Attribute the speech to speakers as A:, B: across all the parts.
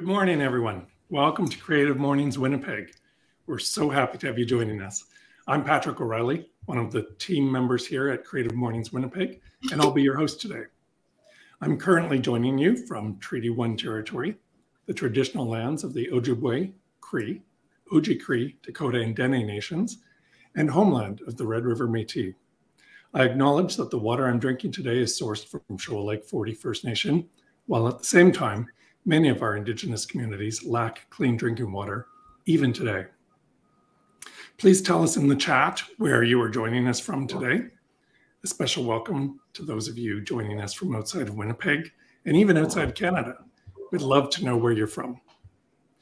A: Good morning, everyone. Welcome to Creative Mornings Winnipeg. We're so happy to have you joining us. I'm Patrick O'Reilly, one of the team members here at Creative Mornings Winnipeg, and I'll be your host today. I'm currently joining you from Treaty 1 territory, the traditional lands of the Ojibwe, Cree, Oji-Cree, Dakota, and Dene nations, and homeland of the Red River Métis. I acknowledge that the water I'm drinking today is sourced from Shoal Lake 40 First Nation, while at the same time, many of our Indigenous communities lack clean drinking water, even today. Please tell us in the chat where you are joining us from today. A special welcome to those of you joining us from outside of Winnipeg and even outside Canada. We'd love to know where you're from.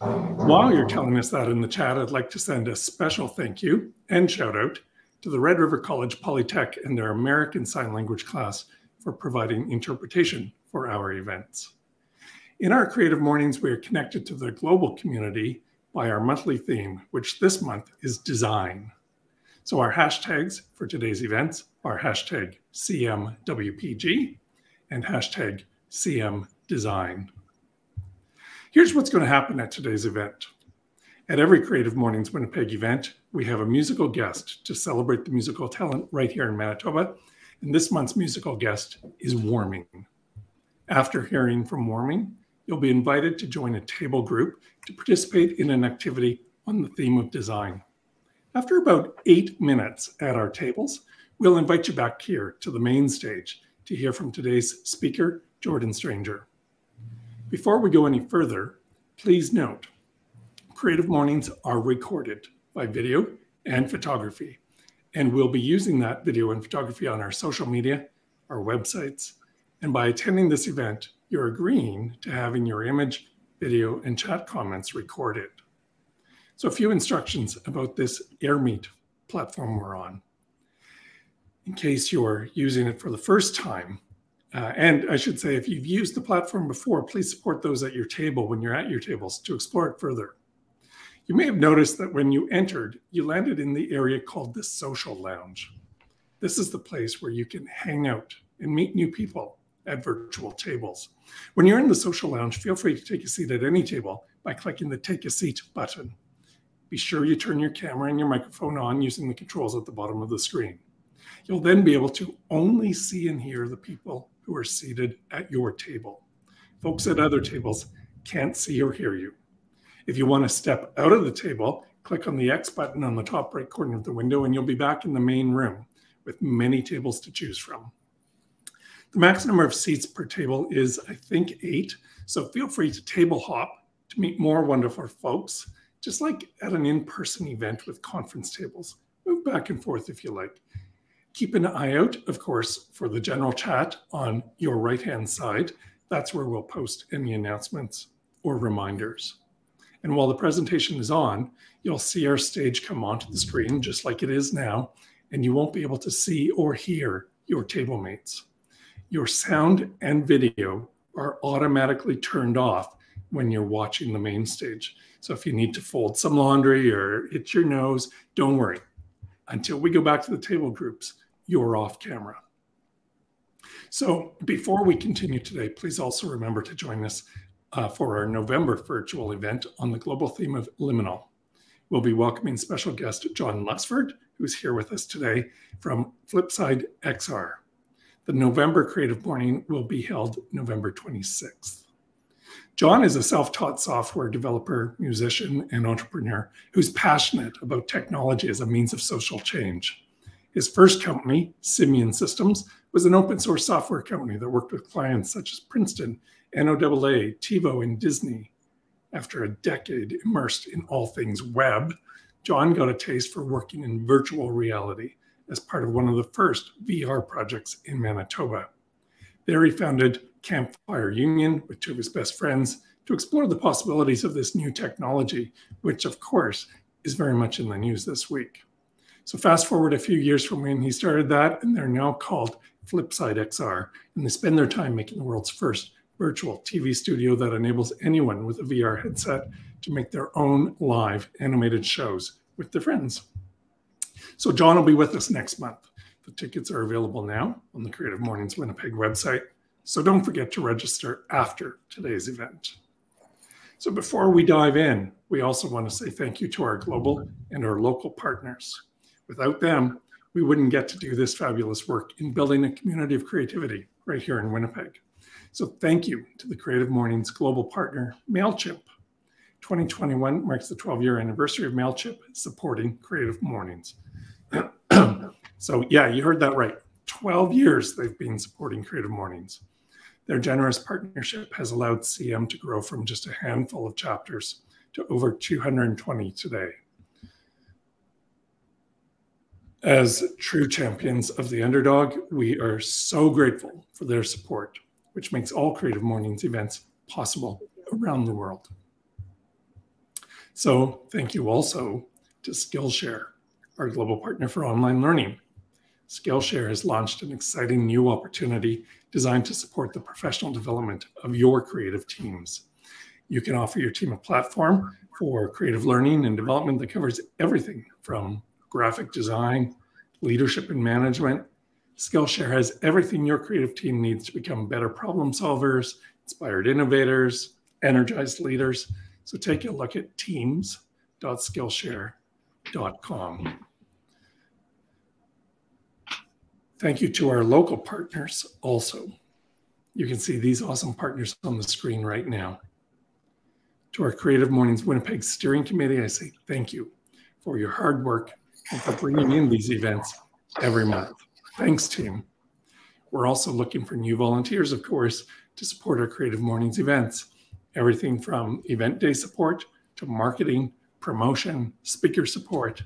A: While you're telling us that in the chat, I'd like to send a special thank you and shout out to the Red River College Polytech and their American Sign Language class for providing interpretation for our events. In our creative mornings, we are connected to the global community by our monthly theme, which this month is design. So our hashtags for today's events are hashtag CMWPG and hashtag CMDesign. Here's what's going to happen at today's event. At every Creative Mornings Winnipeg event, we have a musical guest to celebrate the musical talent right here in Manitoba. And this month's musical guest is Warming. After hearing from Warming, you'll be invited to join a table group to participate in an activity on the theme of design. After about eight minutes at our tables, we'll invite you back here to the main stage to hear from today's speaker, Jordan Stranger. Before we go any further, please note Creative Mornings are recorded by video and photography, and we'll be using that video and photography on our social media, our websites, and by attending this event, you're agreeing to having your image, video, and chat comments recorded. So a few instructions about this AirMeet platform we're on. In case you're using it for the first time, uh, and I should say, if you've used the platform before, please support those at your table when you're at your tables to explore it further. You may have noticed that when you entered, you landed in the area called the Social Lounge. This is the place where you can hang out and meet new people at virtual tables. When you're in the social lounge, feel free to take a seat at any table by clicking the Take a Seat button. Be sure you turn your camera and your microphone on using the controls at the bottom of the screen. You'll then be able to only see and hear the people who are seated at your table. Folks at other tables can't see or hear you. If you want to step out of the table, click on the X button on the top right corner of the window and you'll be back in the main room with many tables to choose from. The max number of seats per table is, I think, eight. So feel free to table hop to meet more wonderful folks, just like at an in person event with conference tables. Move back and forth if you like. Keep an eye out, of course, for the general chat on your right hand side. That's where we'll post any announcements or reminders. And while the presentation is on, you'll see our stage come onto the screen just like it is now, and you won't be able to see or hear your table mates your sound and video are automatically turned off when you're watching the main stage. So if you need to fold some laundry or hit your nose, don't worry. Until we go back to the table groups, you're off camera. So before we continue today, please also remember to join us uh, for our November virtual event on the global theme of liminal. We'll be welcoming special guest John Luxford, who's here with us today from Flipside XR. The November Creative Morning will be held November 26th. John is a self taught software developer, musician, and entrepreneur who's passionate about technology as a means of social change. His first company, Simian Systems, was an open source software company that worked with clients such as Princeton, NOAA, TiVo, and Disney. After a decade immersed in all things web, John got a taste for working in virtual reality as part of one of the first VR projects in Manitoba. There he founded Campfire Union with two of his best friends to explore the possibilities of this new technology, which of course is very much in the news this week. So fast forward a few years from when he started that, and they're now called Flipside XR, and they spend their time making the world's first virtual TV studio that enables anyone with a VR headset to make their own live animated shows with their friends. So John will be with us next month. The tickets are available now on the Creative Mornings Winnipeg website. So don't forget to register after today's event. So before we dive in, we also want to say thank you to our global and our local partners. Without them, we wouldn't get to do this fabulous work in building a community of creativity right here in Winnipeg. So thank you to the Creative Mornings global partner, MailChimp. 2021 marks the 12 year anniversary of MailChimp supporting Creative Mornings. So, yeah, you heard that right. 12 years they've been supporting Creative Mornings. Their generous partnership has allowed CM to grow from just a handful of chapters to over 220 today. As true champions of the underdog, we are so grateful for their support, which makes all Creative Mornings events possible around the world. So, thank you also to Skillshare, our global partner for online learning. Skillshare has launched an exciting new opportunity designed to support the professional development of your creative teams. You can offer your team a platform for creative learning and development that covers everything from graphic design, leadership and management. Skillshare has everything your creative team needs to become better problem solvers, inspired innovators, energized leaders. So take a look at teams.skillshare.com. Thank you to our local partners also. You can see these awesome partners on the screen right now. To our Creative Mornings Winnipeg Steering Committee, I say thank you for your hard work and for bringing in these events every month. Thanks, team. We're also looking for new volunteers, of course, to support our Creative Mornings events. Everything from event day support to marketing, promotion, speaker support.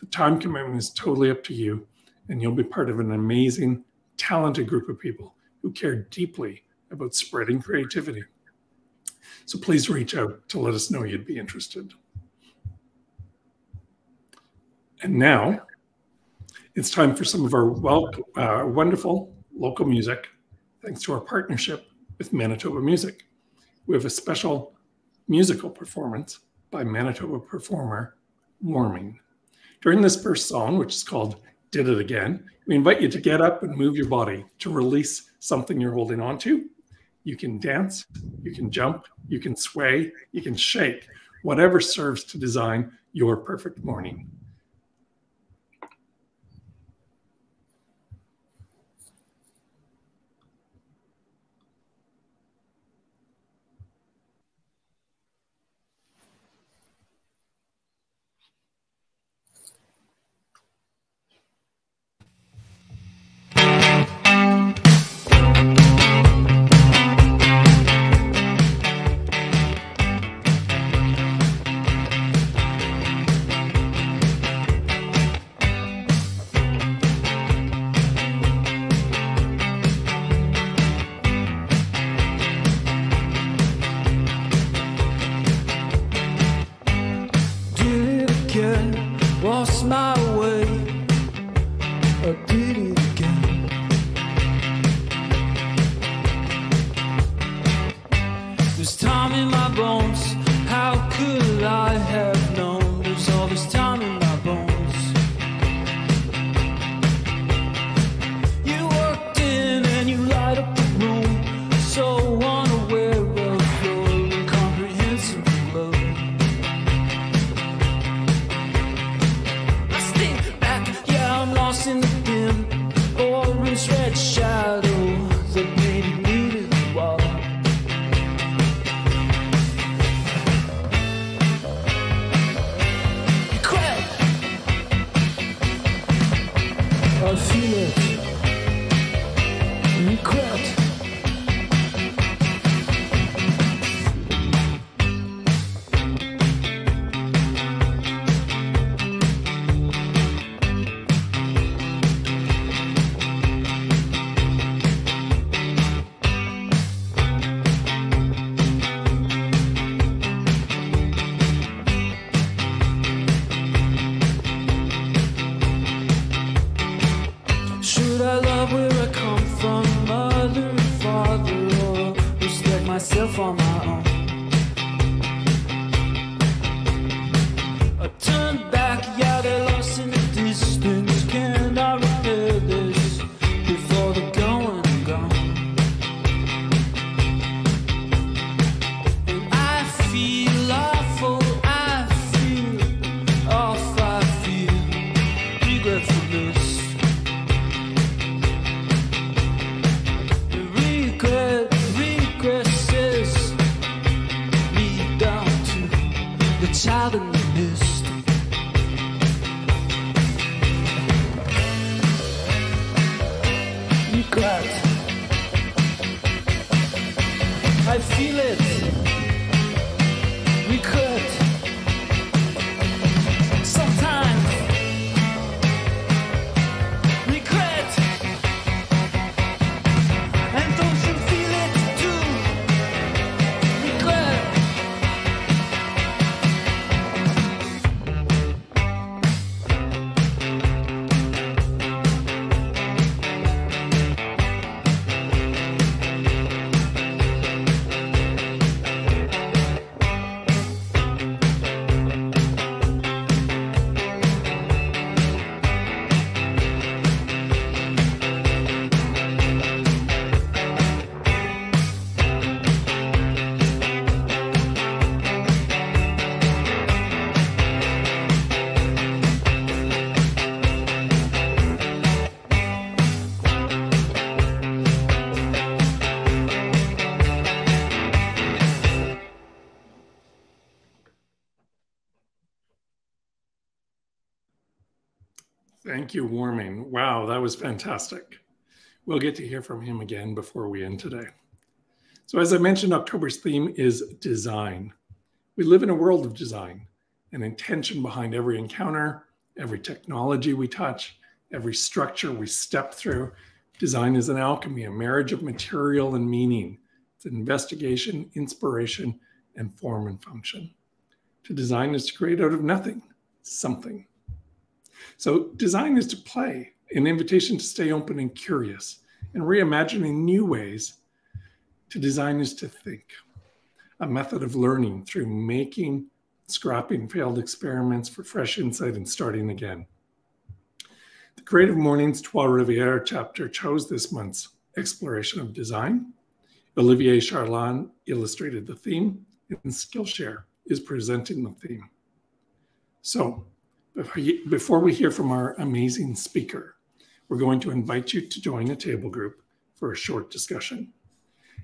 A: The time commitment is totally up to you, and you'll be part of an amazing, talented group of people who care deeply about spreading creativity. So please reach out to let us know you'd be interested. And now it's time for some of our uh, wonderful local music, thanks to our partnership with Manitoba Music. We have a special musical performance by Manitoba performer Warming. During this first song, which is called did it again. We invite you to get up and move your body to release something you're holding on to. You can dance, you can jump, you can sway, you can shake, whatever serves to design your perfect morning.
B: myself on my own.
A: Thank you, Warming. Wow, that was fantastic. We'll get to hear from him again before we end today. So, as I mentioned, October's theme is design. We live in a world of design, an intention behind every encounter, every technology we touch, every structure we step through. Design is an alchemy, a marriage of material and meaning. It's an investigation, inspiration, and form and function. To design is to create out of nothing something. So, design is to play, an invitation to stay open and curious, and reimagining new ways. To design is to think, a method of learning through making, scrapping failed experiments for fresh insight and starting again. The Creative Mornings Trois Rivières chapter chose this month's exploration of design. Olivier Charland illustrated the theme, and Skillshare is presenting the theme. So, before we hear from our amazing speaker, we're going to invite you to join a table group for a short discussion.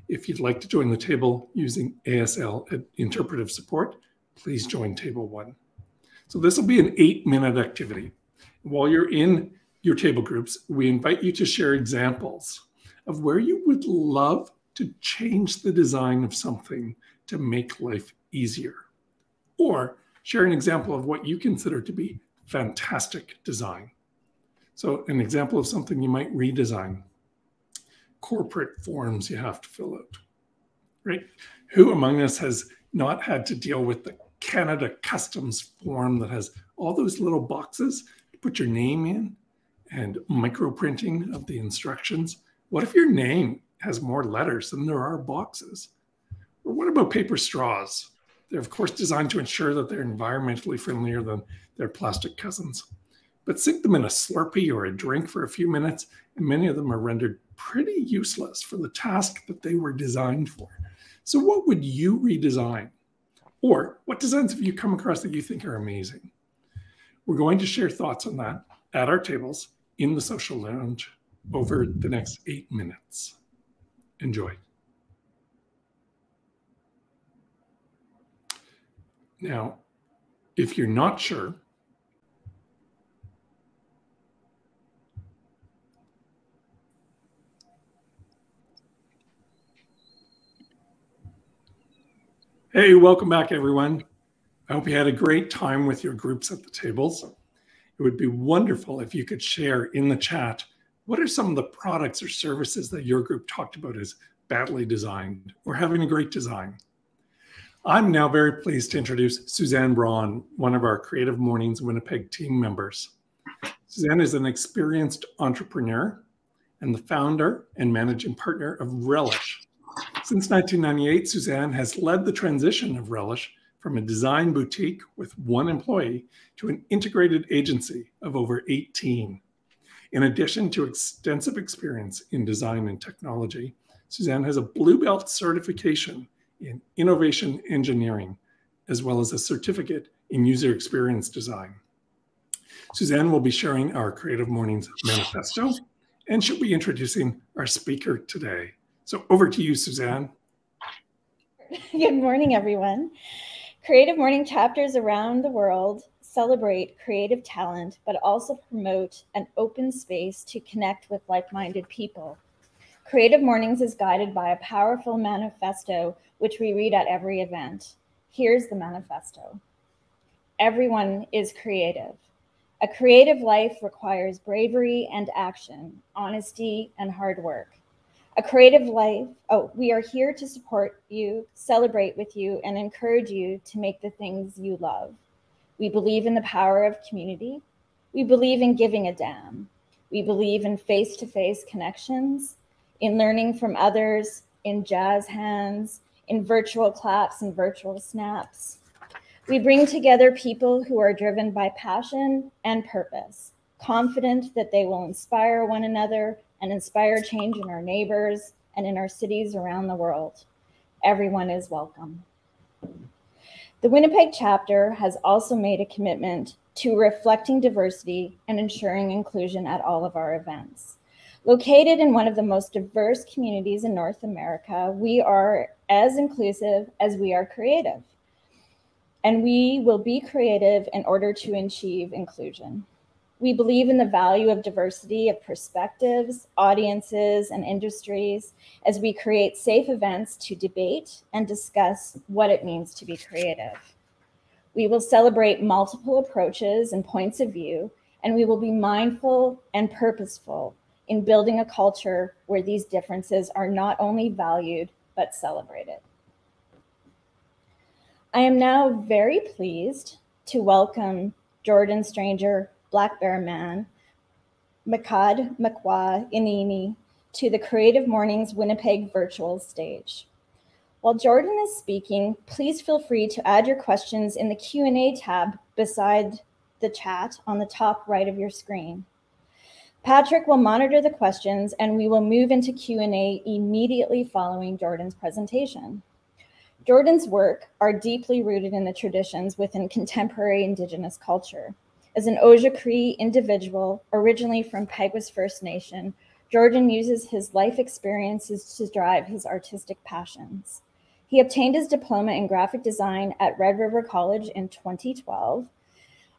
A: If you'd like to join the table using ASL interpretive support, please join table one. So this will be an eight minute activity. While you're in your table groups, we invite you to share examples of where you would love to change the design of something to make life easier. Or share an example of what you consider to be fantastic design. So, an example of something you might redesign corporate forms you have to fill out, right? Who among us has not had to deal with the Canada Customs form that has all those little boxes to put your name in and micro printing of the instructions? What if your name has more letters than there are boxes? Or what about paper straws? They're, of course, designed to ensure that they're environmentally friendlier than their plastic cousins. But sink them in a Slurpee or a drink for a few minutes, and many of them are rendered pretty useless for the task that they were designed for. So, what would you redesign? Or what designs have you come across that you think are amazing? We're going to share thoughts on that at our tables in the social lounge over the next eight minutes. Enjoy. Now, if you're not sure, Hey, welcome back, everyone. I hope you had a great time with your groups at the tables. It would be wonderful if you could share in the chat what are some of the products or services that your group talked about as badly designed or having a great design. I'm now very pleased to introduce Suzanne Braun, one of our Creative Mornings Winnipeg team members. Suzanne is an experienced entrepreneur and the founder and managing partner of Relish. Since 1998, Suzanne has led the transition of Relish from a design boutique with one employee to an integrated agency of over 18. In addition to extensive experience in design and technology, Suzanne has a Blue Belt certification in innovation engineering, as well as a certificate in user experience design. Suzanne will be sharing our Creative Mornings manifesto, and she'll be introducing our speaker today. So over to you, Suzanne.
C: Good morning, everyone. Creative Morning chapters around the world celebrate creative talent, but also promote an open space to connect with like minded people. Creative Mornings is guided by a powerful manifesto, which we read at every event. Here's the manifesto Everyone is creative. A creative life requires bravery and action, honesty and hard work. A creative life, oh, we are here to support you, celebrate with you, and encourage you to make the things you love. We believe in the power of community. We believe in giving a damn. We believe in face to face connections, in learning from others, in jazz hands, in virtual claps and virtual snaps. We bring together people who are driven by passion and purpose, confident that they will inspire one another and inspire change in our neighbors and in our cities around the world. Everyone is welcome. The Winnipeg chapter has also made a commitment to reflecting diversity and ensuring inclusion at all of our events. Located in one of the most diverse communities in North America, we are as inclusive as we are creative. And we will be creative in order to achieve inclusion. We believe in the value of diversity of perspectives, audiences, and industries as we create safe events to debate and discuss what it means to be creative. We will celebrate multiple approaches and points of view, and we will be mindful and purposeful in building a culture where these differences are not only valued, but celebrated. I am now very pleased to welcome Jordan Stranger Black Bear Man, Makad Makwa Inini to the Creative Mornings Winnipeg virtual stage. While Jordan is speaking, please feel free to add your questions in the Q&A tab beside the chat on the top right of your screen. Patrick will monitor the questions and we will move into Q&A immediately following Jordan's presentation. Jordan's work are deeply rooted in the traditions within contemporary Indigenous culture. As an Oja Cree individual, originally from Peguis First Nation, Jordan uses his life experiences to drive his artistic passions. He obtained his diploma in graphic design at Red River College in 2012,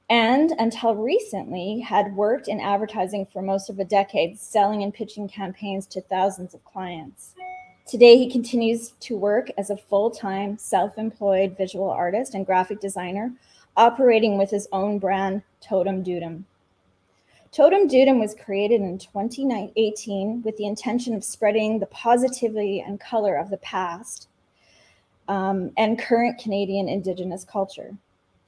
C: and until recently had worked in advertising for most of a decade, selling and pitching campaigns to thousands of clients. Today, he continues to work as a full time self employed visual artist and graphic designer operating with his own brand, Totem Doodem. Totem Doodem was created in 2018 with the intention of spreading the positivity and color of the past um, and current Canadian Indigenous culture.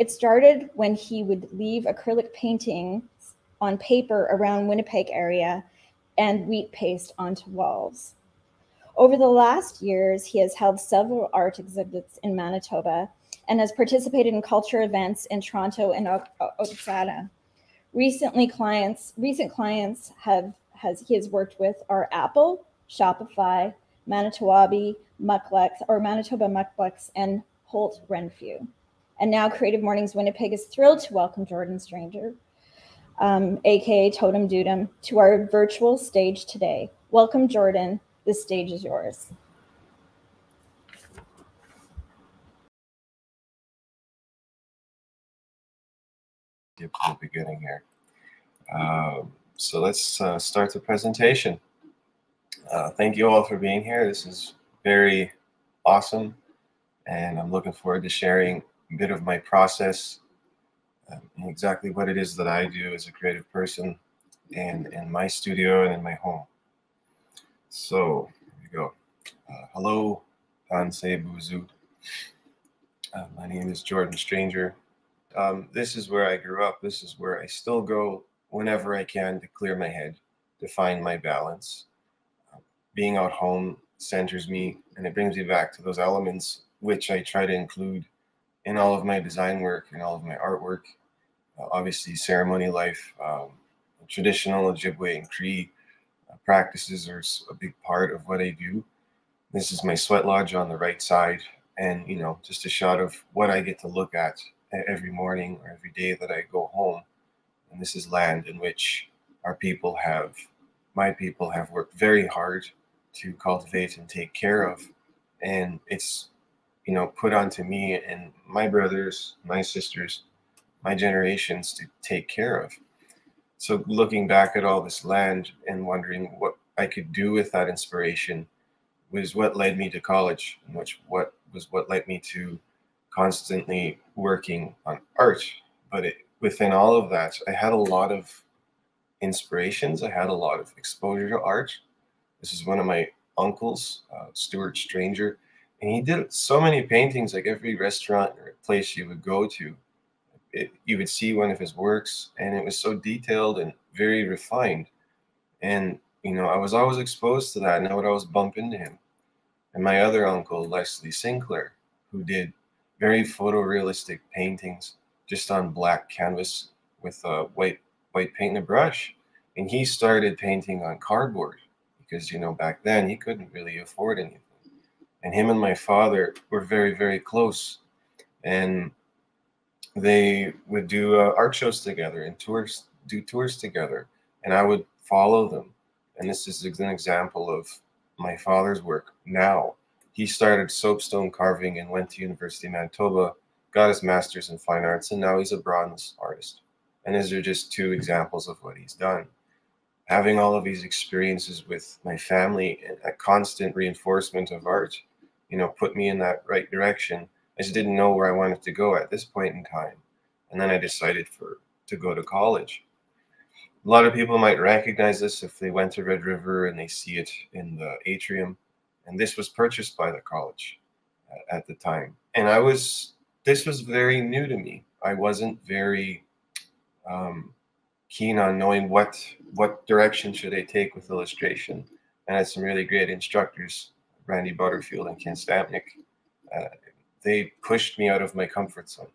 C: It started when he would leave acrylic paintings on paper around Winnipeg area and wheat paste onto walls. Over the last years, he has held several art exhibits in Manitoba and has participated in culture events in Toronto and Oksana. Recently, clients, recent clients have has he has worked with are Apple, Shopify, Manitowabi, Mukluks, or Manitoba Mukluks, and Holt Renfrew. And now Creative Mornings Winnipeg is thrilled to welcome Jordan Stranger, um, aka Totem Doodem, to our virtual stage today. Welcome, Jordan. The stage is yours.
D: beginning here. Um, so let's uh, start the presentation. Uh, thank you all for being here. This is very awesome, and I'm looking forward to sharing bit of my process um, and exactly what it is that I do as a creative person in, in my studio and in my home. So here we go. Uh, hello, Panse Buzu. Uh, my name is Jordan Stranger. Um, this is where I grew up. This is where I still go whenever I can to clear my head, to find my balance. Uh, being out home centers me and it brings me back to those elements which I try to include in all of my design work and all of my artwork. Uh, obviously, ceremony life, um, traditional Ojibwe and Cree uh, practices are a big part of what I do. This is my sweat lodge on the right side, and you know, just a shot of what I get to look at every morning or every day that I go home. And this is land in which our people have, my people have worked very hard to cultivate and take care of. And it's, you know, put onto me and my brothers, my sisters, my generations to take care of. So looking back at all this land and wondering what I could do with that inspiration was what led me to college, and which what was what led me to constantly working on art. But it, within all of that, I had a lot of inspirations. I had a lot of exposure to art. This is one of my uncles, uh, Stuart Stranger, and he did so many paintings. Like every restaurant or place you would go to, it, you would see one of his works, and it was so detailed and very refined. And you know, I was always exposed to that, and I would always bump into him. And my other uncle, Leslie Sinclair, who did very photorealistic paintings just on black canvas with a white white paint and a brush. And he started painting on cardboard because you know back then he couldn't really afford anything. And him and my father were very very close, and they would do uh, art shows together and tours do tours together, and I would follow them. And this is an example of my father's work now. He started soapstone carving and went to University of Manitoba, got his master's in fine arts, and now he's a bronze artist. And these are just two examples of what he's done. Having all of these experiences with my family and a constant reinforcement of art, you know, put me in that right direction. I just didn't know where I wanted to go at this point in time. And then I decided for to go to college. A lot of people might recognize this if they went to Red River and they see it in the atrium. And this was purchased by the college at the time. And I was, this was very new to me. I wasn't very um, keen on knowing what what direction should I take with illustration. And I had some really great instructors, Randy Butterfield and Ken Stapnick. Uh, they pushed me out of my comfort zone.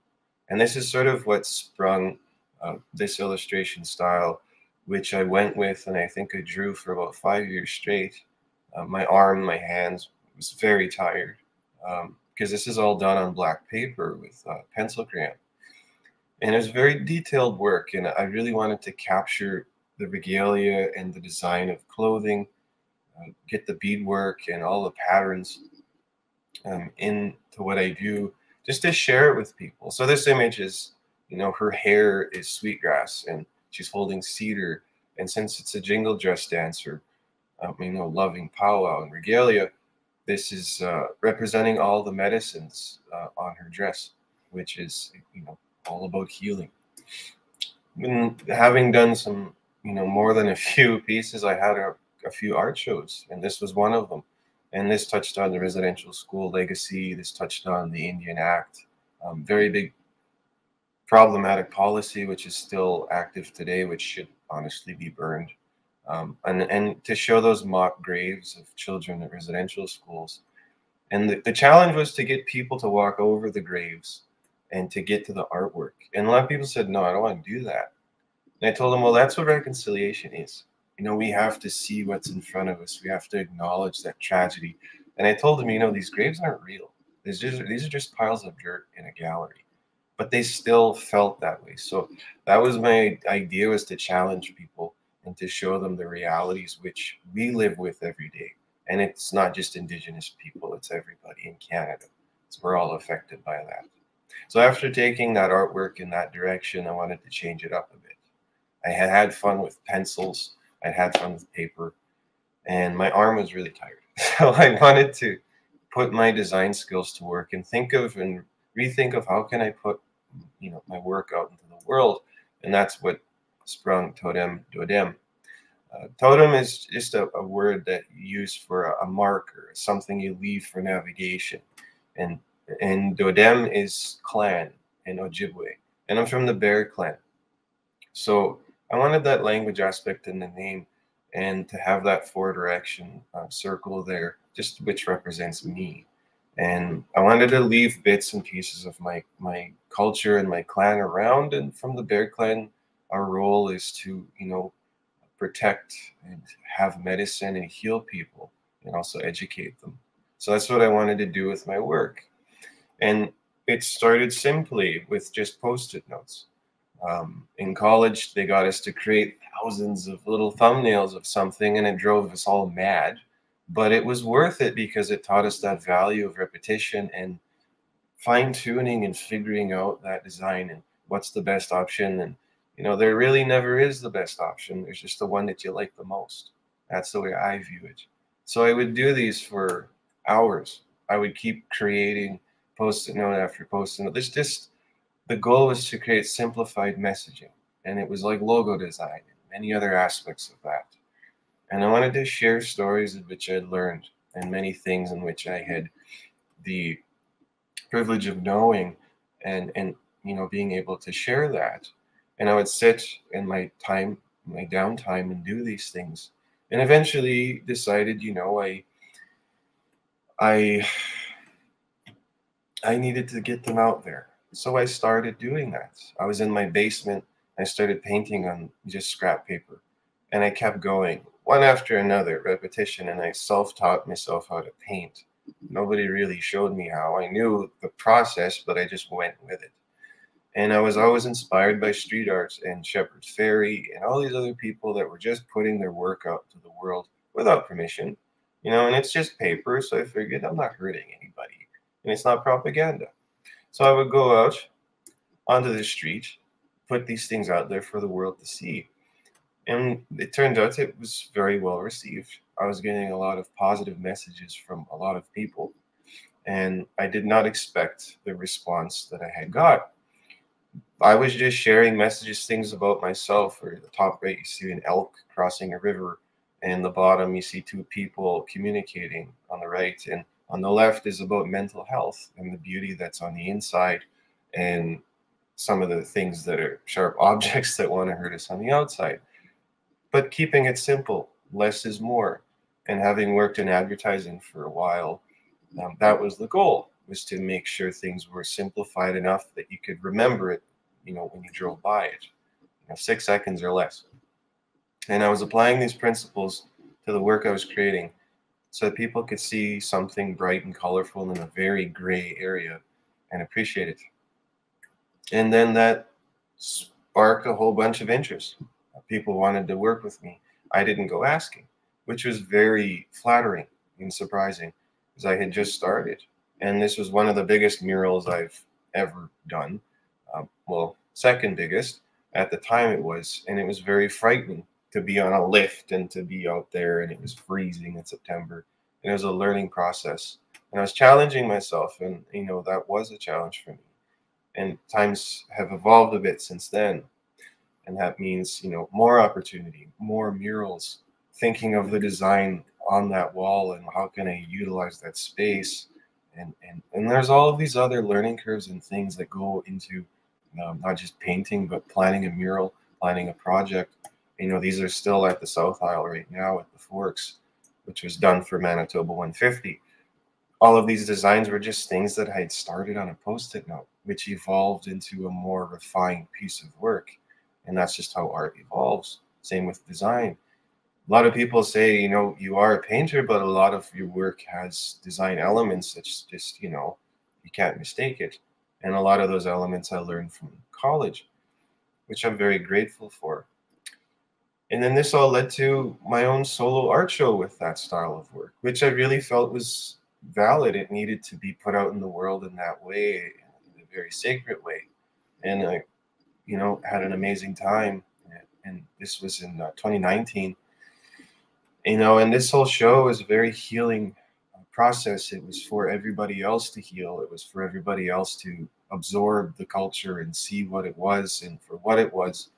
D: And this is sort of what sprung uh, this illustration style which I went with, and I think I drew for about five years straight. Uh, my arm, my hands was very tired because um, this is all done on black paper with uh, pencil crayon. And it was very detailed work, and I really wanted to capture the regalia and the design of clothing, get the beadwork and all the patterns um, into what I do, just to share it with people. So this image is, you know, her hair is sweetgrass, and she's holding cedar. And since it's a jingle dress dancer, um, you know, loving powwow and regalia, this is uh, representing all the medicines uh, on her dress, which is, you know, all about healing. And having done some, you know, more than a few pieces, I had a, a few art shows, and this was one of them. And this touched on the residential school legacy. This touched on the Indian Act. Um, very big problematic policy, which is still active today, which should honestly be burned. Um, and, and to show those mock graves of children at residential schools. And the, the challenge was to get people to walk over the graves and to get to the artwork. And a lot of people said, no, I don't want to do that. And I told them, well, that's what reconciliation is. You know, we have to see what's in front of us. We have to acknowledge that tragedy. And I told them, you know, these graves aren't real. These are, these are just piles of dirt in a gallery but they still felt that way. So that was my idea was to challenge people and to show them the realities which we live with every day. And it's not just indigenous people, it's everybody in Canada. So we're all affected by that. So after taking that artwork in that direction, I wanted to change it up a bit. I had had fun with pencils, I had fun with paper, and my arm was really tired. So I wanted to put my design skills to work and think of and rethink of how can I put you know my work out into the world, and that's what sprung totem doodem. Uh, totem is just a, a, word that you use for a, a, marker, something you leave for navigation, and and doodem is clan in Ojibwe, and I'm from the Bear Clan, so I wanted that language aspect in the name, and to have that four direction uh, circle there, just which represents me and I wanted to leave bits and pieces of my my culture and my clan around. And from the Bear Clan, our role is to you know protect and have medicine and heal people, and also educate them. So that's what I wanted to do with my work, and it started simply with just post-it notes. Um, in college, they got us to create thousands of little thumbnails of something, and it drove us all mad but it was worth it because it taught us that value of repetition and fine tuning and figuring out that design and what's the best option. And, you know, there really never is the best option. There's just the one that you like the most. That's the way I view it. So I would do these for hours. I would keep creating post-it note after post-it note. This just the goal was to create simplified messaging, and it was like logo design and many other aspects of that. And I wanted to share stories of which I'd learned and many things in which I had the privilege of knowing and and you know being able to share that. And I would sit in my time, my downtime, and do these things. And eventually decided, you know, I I I needed to get them out there. So I started doing that. I was in my basement. I started painting on just scrap paper. And I kept going one after another, repetition. And I self taught myself how to paint. Nobody really showed me how. I knew the process, but I just went with it. And I was always inspired by street arts and Shepard Fairey and all these other people that were just putting their work out to the world without permission. You know, and it's just paper. So I figured I'm not hurting anybody and it's not propaganda. So I would go out onto the street, put these things out there for the world to see. And it turned out it was very well received. I was getting a lot of positive messages from a lot of people. And I did not expect the response that I had got. I was just sharing messages, things about myself. Or the top right, you see an elk crossing a river, and the bottom, you see two people communicating on the right. And on the left is about mental health and the beauty that's on the inside and some of the things that are sharp objects that want to hurt us on the outside. But keeping it simple, less is more. And having worked in advertising for a while, um, that was the goal, was to make sure things were simplified enough that you could remember it, you know, when you drove by it, you know, six seconds or less. And I was applying these principles to the work I was creating so people could see something bright and colorful in a very gray area and appreciate it. And then that sparked a whole bunch of interest. People wanted to work with me. I didn't go asking, which was very flattering and surprising because I had just started. And this was one of the biggest murals I've ever done. Um, well, second biggest at the time it was. And it was very frightening to be on a lift and to be out there and it was freezing in September. And it was a learning process. And I was challenging myself and you know that was a challenge for me. And times have evolved a bit since then. And that means, you know, more opportunity, more murals, thinking of the design on that wall and how can I utilize that space. And, and, and there's all of these other learning curves and things that go into um, not just painting, but planning a mural, planning a project you know, these are still at the South Isle right now at the Forks, which was done for Manitoba 150. All of these designs were just things that I had started on a post-it note, which evolved into a more refined piece of work. And that's just how art evolves. Same with design. A lot of people say, you know, you are a painter, but a lot of your work has design elements that's just, you know, you can't mistake it. And a lot of those elements I learned from college, which I'm very grateful for and then this all led to my own solo art show with that style of work, which I really felt was valid. It needed to be put out in the world in that way, in a very sacred way. And I, you know, had an amazing time. And this was in uh, 2019. You know, and this whole show was a very healing uh, process. It was for everybody else to heal. It was for everybody else to absorb the culture and see what it was and for what it was.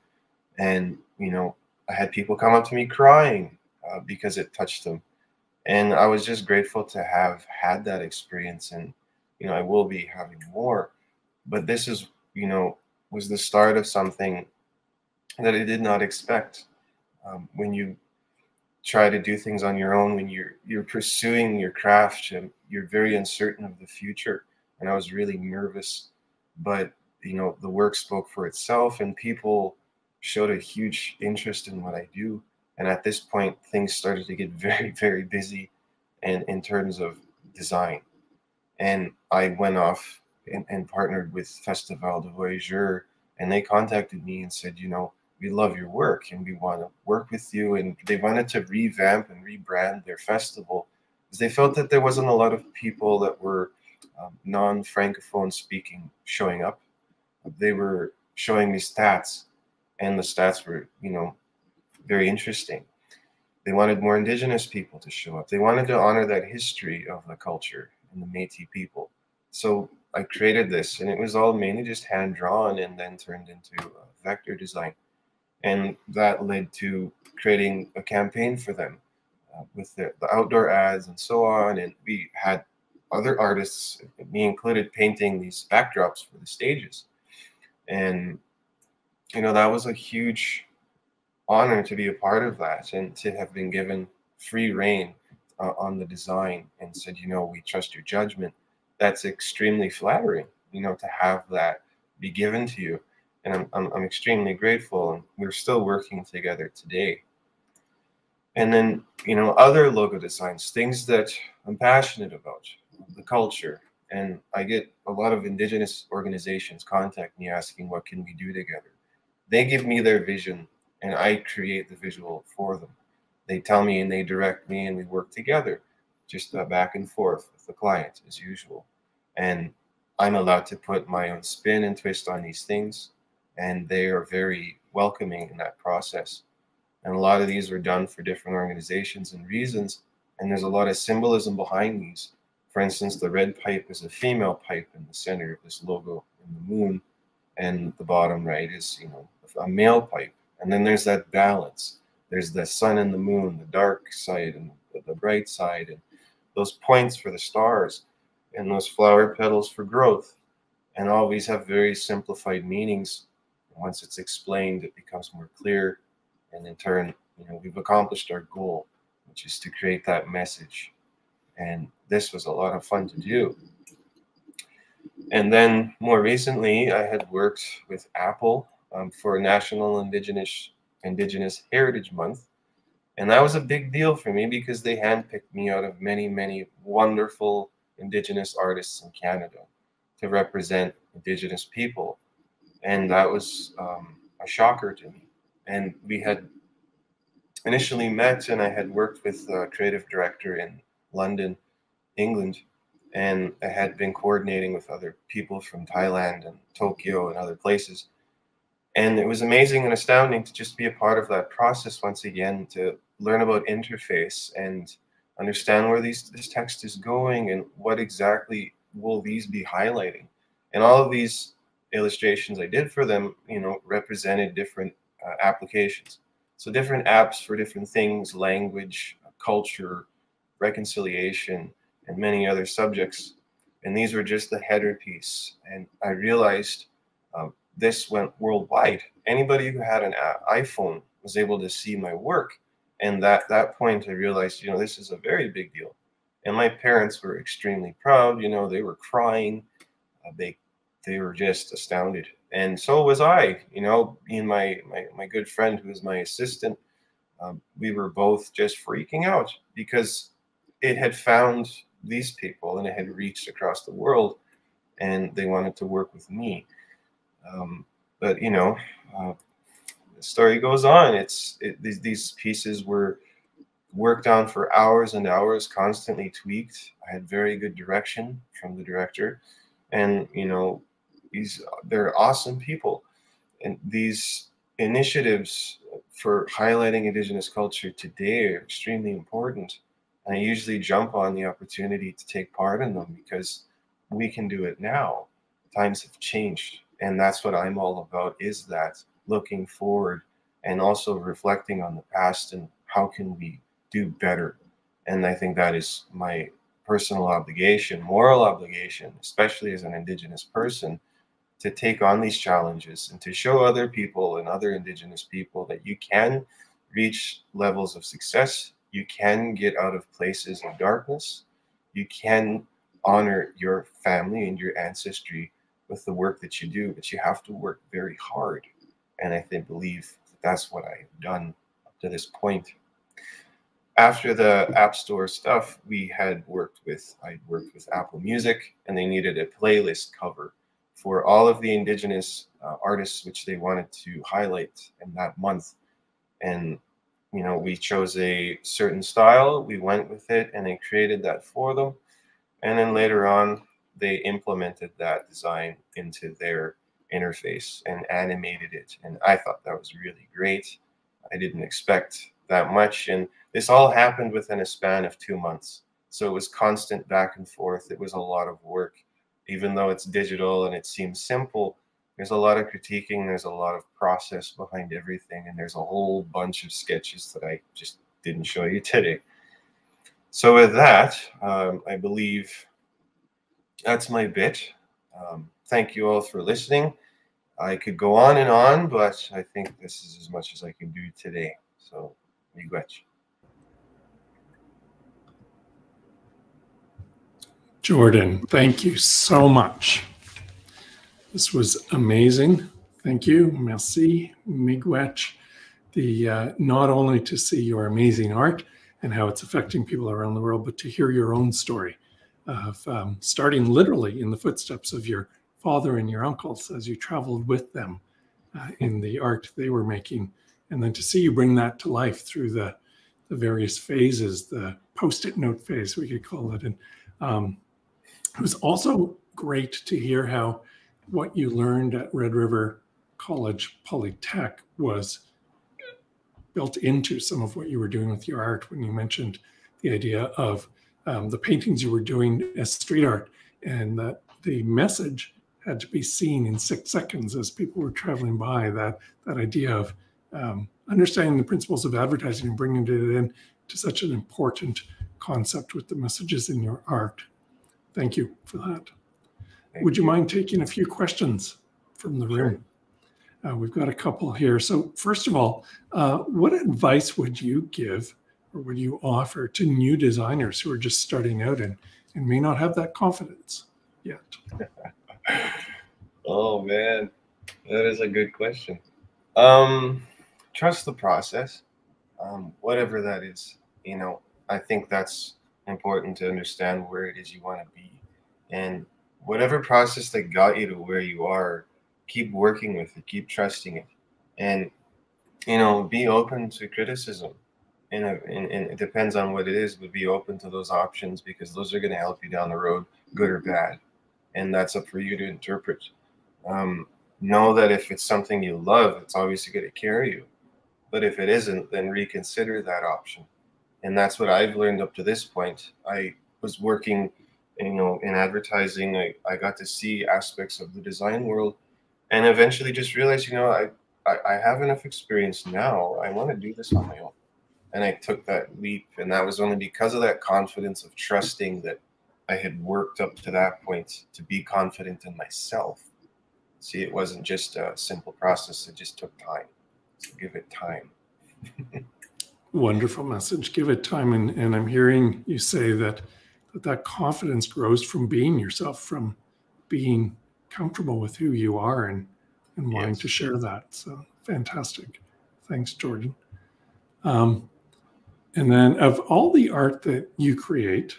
D: And, you know, I had people come up to me crying uh, because it touched them. And I was just grateful to have had that experience. And, you know, I will be having more. But this is, you know, was the start of something that I did not expect. Um, when you try to do things on your own, when you're you're pursuing your craft, and you're very uncertain of the future. And I was really nervous, but you know, the work spoke for itself, and people showed a huge interest in what I do. And at this point, things started to get very, very busy and in terms of design. And I went off and, and partnered with Festival du Voyageur, and they contacted me and said, you know, we love your work and we want to work with you. And they wanted to revamp and rebrand their festival because they felt that there wasn't a lot of people that were um, non francophone speaking showing up. They were showing me stats and the stats were, you know, very interesting. they wanted more indigenous people to show up. They wanted to honor that history of the culture and the Métis people. So I created this, and it was all mainly just hand drawn and then turned into vector design, and that led to creating a campaign for them uh, with the, the outdoor ads and so on. And we had other artists, me included, painting these backdrops for the stages, and you know that was a huge honor to be a part of that and to have been given free rein uh, on the design and said, you know, we trust your judgment. That's extremely flattering, you know, to have that be given to you. And I'm, I'm, I'm extremely grateful. And we're still working together today. And then, you know, other logo designs, things that I'm passionate about, the culture. And I get a lot of indigenous organizations contact me asking, what can we do together? They give me their vision and I create the visual for them. They tell me and they direct me, and we work together, just uh, back and forth with the client as usual. And I'm allowed to put my own spin and twist on these things, and they are very welcoming in that process. And a lot of these are done for different organizations and reasons, and there's a lot of symbolism behind these. For instance, the red pipe is a female pipe in the center of this logo in the moon, and the bottom right is, you know, a male pipe and then there's that balance. There's the sun and the moon, the dark side and the bright side, and those points for the stars, and those flower petals for growth. And all these have very simplified meanings. Once it's explained, it becomes more clear. And in turn, you know, we've accomplished our goal, which is to create that message. And this was a lot of fun to do. And then more recently, I had worked with Apple um, for National Indigenous Indigenous Heritage Month. And that was a big deal for me because they handpicked me out of many, many wonderful Indigenous artists in Canada to represent Indigenous people. And that was um, a shocker to me. And we had initially met, and I had worked with a creative director in London, England, and I had been coordinating with other people from Thailand and Tokyo and other places. And it was amazing and astounding to just be a part of that process once again to learn about interface and understand where these this text is going and what exactly will these be highlighting. And all of these illustrations i did for them you know represented different uh, applications. So different apps for different things language culture reconciliation and many other subjects and these were just the header piece and i realized um, this went worldwide. Anybody who had an iPhone was able to see my work. And that that point, I realized, you know, this is a very big deal. And my parents were extremely proud. You know, they were crying. Uh, they they were just astounded, and so was I. You know, me and my my my good friend who was my assistant, um, we were both just freaking out because it had found these people and it had reached across the world, and they wanted to work with me. Um, but you know, uh, the story goes on. It's it, these these pieces were worked on for hours and hours, constantly tweaked. I had very good direction from the director, and you know, these they're awesome people, and these initiatives for highlighting indigenous culture today are extremely important. And I usually jump on the opportunity to take part in them because we can do it now. Times have changed and that's what i'm all about is that looking forward and also reflecting on the past and how can we do better and i think that is my personal obligation moral obligation especially as an indigenous person to take on these challenges and to show other people and other indigenous people that you can reach levels of success you can get out of places of darkness you can honor your family and your ancestry with the work that you do, but you have to work very hard. And I think believe that's what I have done up to this point. After the App Store stuff, we had worked with I worked with Apple Music, and they needed a playlist cover for all of the indigenous uh, artists which they wanted to highlight in that month. And you know, we chose a certain style, we went with it, and they created that for them. And then later on, they implemented that design into their interface and animated it. And I thought that was really great. I didn't expect that much. And this all happened within a span of two months. So it was constant back and forth. It was a lot of work. Even though it's digital and it seems simple, there's a lot of critiquing, there's a lot of process behind everything, and there's a whole bunch of sketches that I just didn't show you today. So with that, um, I believe that's my bit. Um, thank you all for listening. I could go on and on, but I think this is as much as I can do today. So, miigwech.
A: Jordan, thank you so much. This was amazing. Thank you. Merci. Miigwech. The uh, not only to see your amazing art and how it's affecting people around the world, but to hear your own story of um, starting literally in the footsteps of your father and your uncles as you traveled with them uh, in the art they were making, and then to see you bring that to life through the the various phases, the post-it note phase we could call it, and um, it was also great to hear how what you learned at Red River College Polytech was built into some of what you were doing with your art when you mentioned the idea of um, the paintings you were doing as street art and that the message had to be seen in six seconds as people were traveling by that that idea of um, understanding the principles of advertising and bringing it in to such an important concept with the messages in your art. Thank you for that would you mind taking a few questions from the room? Uh, we've got a couple here. So, first of all, uh, what advice would you give or would you offer to new designers who are just starting out and, and may not have that confidence yet?
D: Oh man, that is a good question. Um, trust the process, um, whatever that is. You know, I think that's important to understand where it is you want to be, and whatever process that got you to where you are, keep working with it, keep trusting it, and you know, be open to criticism. And, uh, and, and it depends on what it is, but be open to those options because those are going to help you down the road, good or bad. And that's up for you to interpret. Um, know that if it's something you love, it's obviously going to carry you. But if it isn't, then reconsider that option. And that's what I've learned up to this point. I was working, you know, in advertising. I, I got to see aspects of the design world and eventually just realized, you know, I, I, I have enough experience now. I want to do this on my own. And I took that leap. And that was only because of that confidence of trusting that I had worked up to that point to be confident in myself. See, it wasn't just a simple process, it just took time. Give it time.
A: Wonderful message. Give it time. And, and I'm hearing you say that, that that confidence grows from being yourself, from being comfortable with who you are and, and wanting
D: Yes.
A: to share that. So fantastic. Thanks, Jordan. Um, and then, of all the art that you create,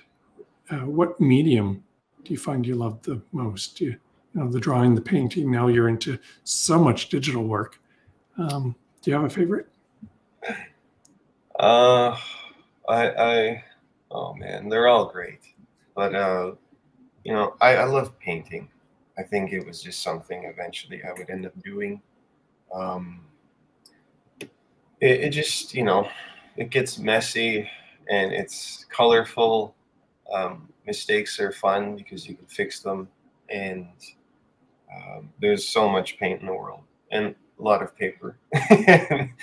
A: uh, what medium do you find you love the most? You, you know, the drawing, the painting. Now you're into so much digital work. Um, do you have a favorite?
D: Uh, I, I, oh man, they're all great. But, uh, you know, I, I love painting. I think it was just something eventually I would end up doing. Um, it, it just, you know, it gets messy and it's colorful. Um, mistakes are fun because you can fix them. And um, there's so much paint in the world and a lot of paper.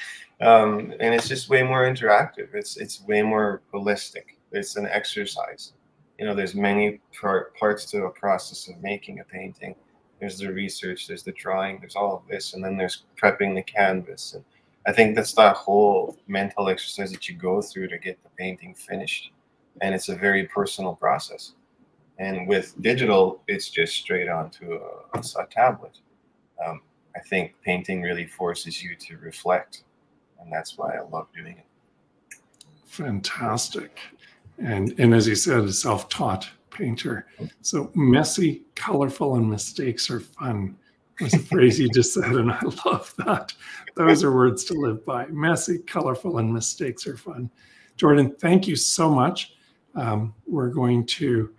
D: um, and it's just way more interactive. It's it's way more holistic. It's an exercise. You know, there's many par- parts to a process of making a painting. There's the research, there's the drawing, there's all of this, and then there's prepping the canvas. And I think that's that whole mental exercise that you go through to get the painting finished. And it's a very personal process. And with digital, it's just straight onto a, a tablet. Um, I think painting really forces you to reflect, and that's why I love doing it.
A: Fantastic. And and as you said, a self-taught painter. So messy, colorful, and mistakes are fun. Was a phrase you just said, and I love that. Those are words to live by. Messy, colorful, and mistakes are fun. Jordan, thank you so much. Um, we're going to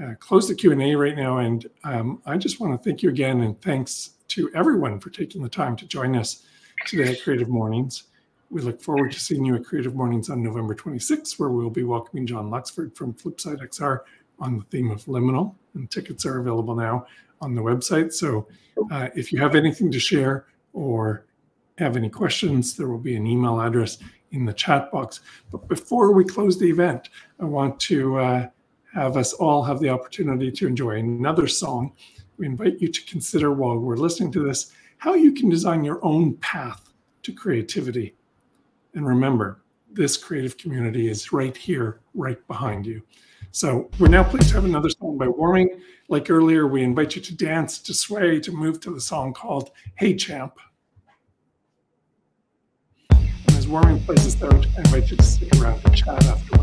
A: uh, close the Q&A right now, and um, I just want to thank you again, and thanks to everyone for taking the time to join us today at Creative Mornings. We look forward to seeing you at Creative Mornings on November 26th, where we'll be welcoming John Luxford from Flipside XR on the theme of liminal. And tickets are available now on the website. So uh, if you have anything to share or have any questions, there will be an email address in the chat box. But before we close the event, I want to uh, have us all have the opportunity to enjoy another song. We invite you to consider while we're listening to this how you can design your own path to creativity. And remember, this creative community is right here, right behind you. So we're now pleased to have another song by Warming. Like earlier, we invite you to dance, to sway, to move to the song called Hey Champ. And as Warming plays us out, I invite you to stick around and chat afterwards.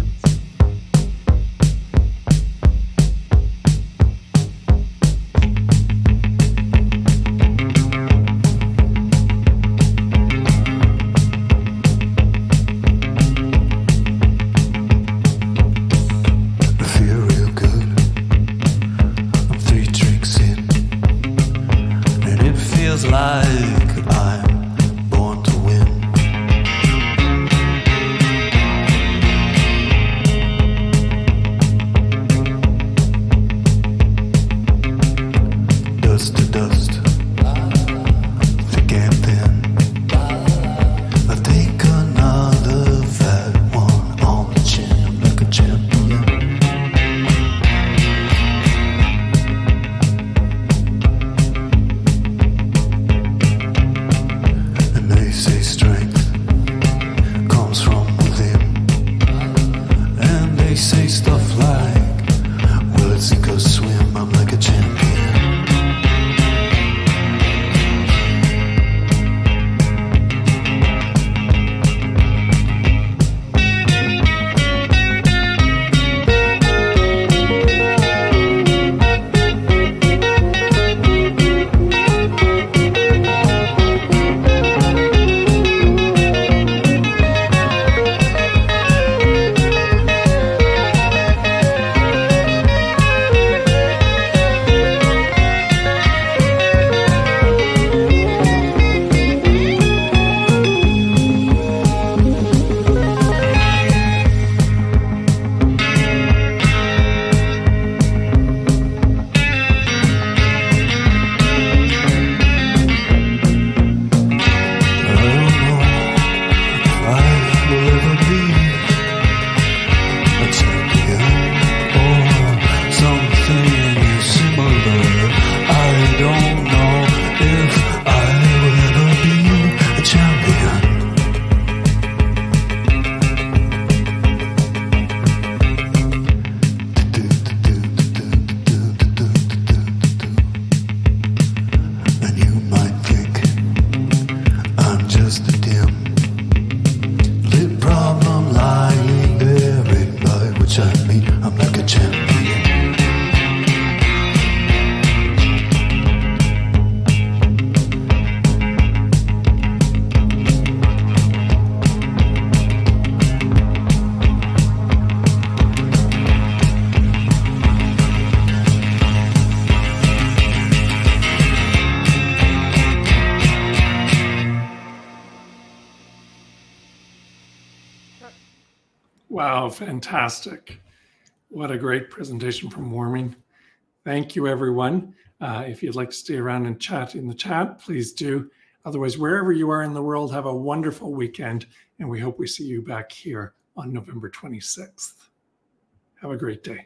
A: Fantastic. What a great presentation from Warming. Thank you, everyone. Uh, if you'd like to stay around and chat in the chat, please do. Otherwise, wherever you are in the world, have a wonderful weekend, and we hope we see you back here on November 26th. Have a great day.